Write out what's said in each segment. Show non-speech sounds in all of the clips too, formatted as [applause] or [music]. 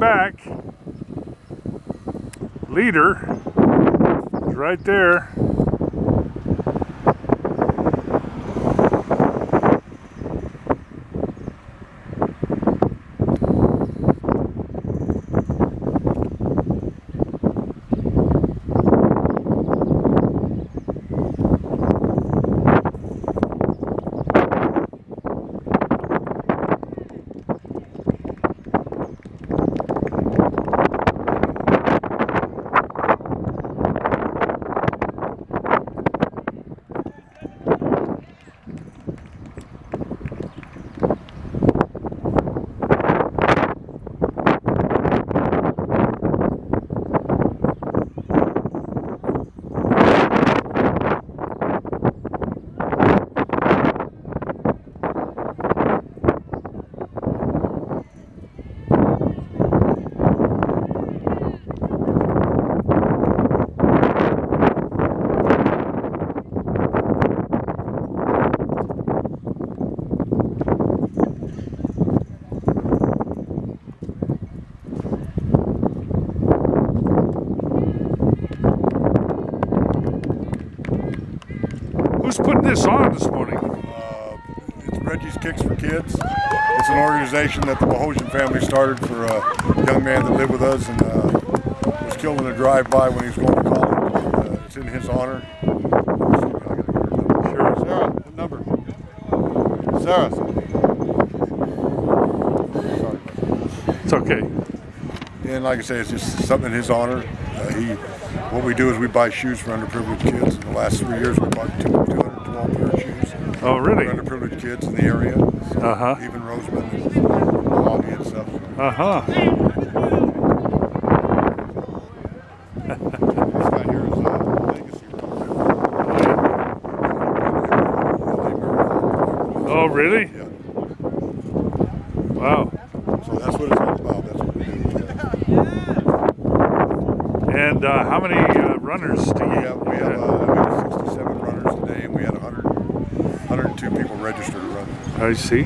back. Leader is right there. putting this on this morning? Uh, it's Reggie's Kicks for Kids. It's an organization that the Boghosian family started for a young man that lived with us and uh, was killed in a drive-by when he was going to college. Uh, it's in his honor. Sure, Sarah, what number? Sarah. Sorry. It's okay. And like I say, it's just something in his honor. Uh, he what we do is we buy shoes for underprivileged kids. In the last three years, we bought 200 Oh, really? underprivileged kids in the area. So Uh-huh. Even Rosamond and stuff. Uh huh. This guy here is uh, Legacy Oh, really? Yeah. Wow. So that's what it's all about. That's what we do. And uh, how many uh, runners do you We have, we have, uh, we have 67 runners today, and we had 100, 102 people registered to run. I see.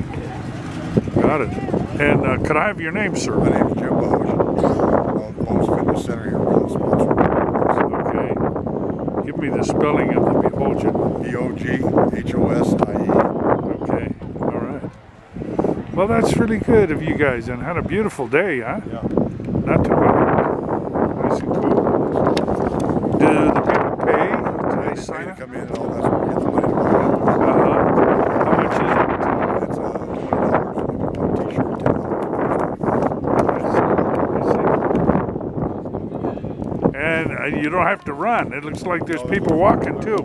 Got it. And uh, could I have your name, sir? My name is Jim Boghosian. Bo's Fitness Center here. Okay. Give me the spelling of the Beholgen. B O G H O S I E. Okay. All right. Well, that's really good of you guys, and had a beautiful day, huh? Yeah. Not too bad. Nice and cool. Do the people pay? Do they Pay sign to up? come in and all that's where we get the money to go. Uh-huh. How much is It's uh, twenty dollars. If you want a T-shirt, ten dollars. it? I see. And uh, you don't have to run. It looks like there's people walking too.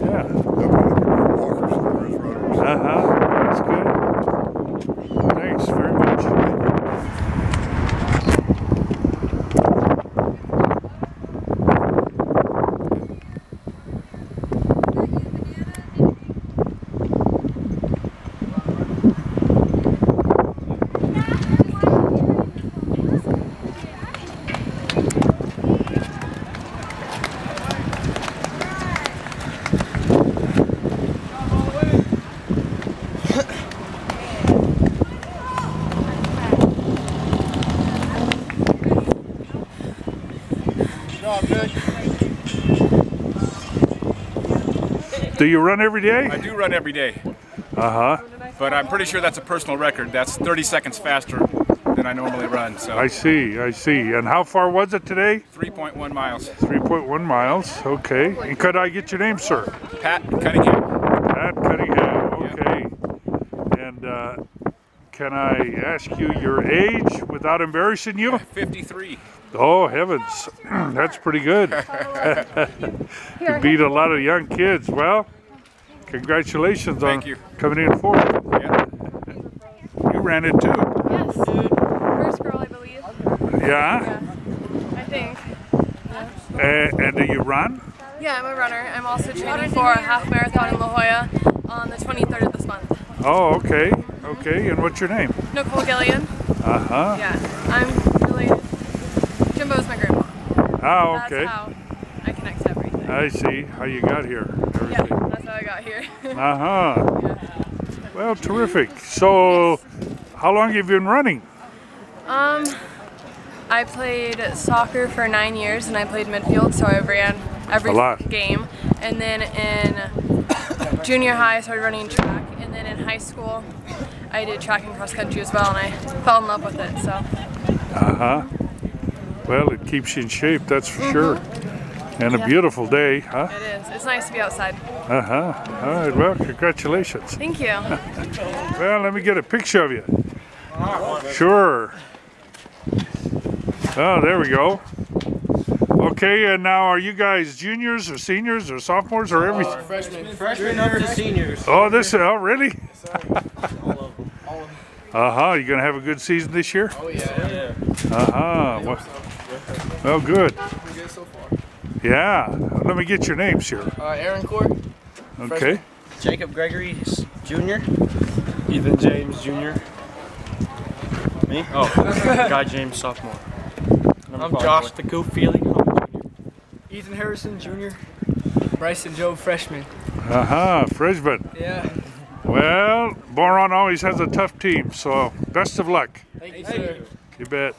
Yeah. Walkers and there is runners. Uh huh. That's good. Do you run every day? I do run every day, Uh huh. but I'm pretty sure that's a personal record. That's 30 seconds faster than I normally run. So I see. I see. And how far was it today? 3.1 miles. 3.1 miles. Okay. And could I get your name, sir? Pat Cunningham. Pat Cunningham. Okay. And uh, can I ask you your age without embarrassing you? 53. Oh heavens, [clears throat] that's pretty good. [laughs] you beat a lot of young kids. Well, congratulations Thank on you. coming in fourth. Yeah. You ran it too. Yes. First girl, I believe. Yeah. Yeah. I think. And, and do you run? Yeah, I'm a runner. I'm also training for a half marathon in La Jolla on the 23rd of this month. Oh, okay. Okay. And what's your name? Nicole Gillian. Uh huh. Yeah. I'm related. Jimbo's my grandpa. Oh, That's okay. how I connect to everything. I see how you got here. yeah, that's how I got here. [laughs] Uh huh. yeah. Well, terrific. So, how long have you been running? Um, I played soccer for nine years and I played midfield, so I ran every game. And then in [coughs] junior high, I started running track. And then in high school, I did track and cross country as well, and I fell in love with it. So Uh huh. Well, it keeps you in shape, that's for sure. And a beautiful day, huh? it is. It's nice to be outside. Uh huh. All right. Well, congratulations. Thank you. [laughs] Well, let me get a picture of you. Sure. Oh, there we go. Okay, and now are you guys juniors or seniors or sophomores or everything? Freshmen up to seniors. Oh, this, oh, really? [laughs] Uh huh. You gonna have a good season this year? Oh yeah. Uh huh. Well, well, good. Yeah. Let me get your names here. Uh, Aaron Court. Okay. Jacob Gregory Jr. Ethan James Jr. Me? Oh, [laughs] Guy James sophomore. Number I'm five, Josh boy. DeCoop Feely. Ethan Harrison Jr. Bryson Joe freshman. Uh huh. Freshman. Yeah. Well, Boron always has a tough team, so best of luck. Thank you, sir. You bet.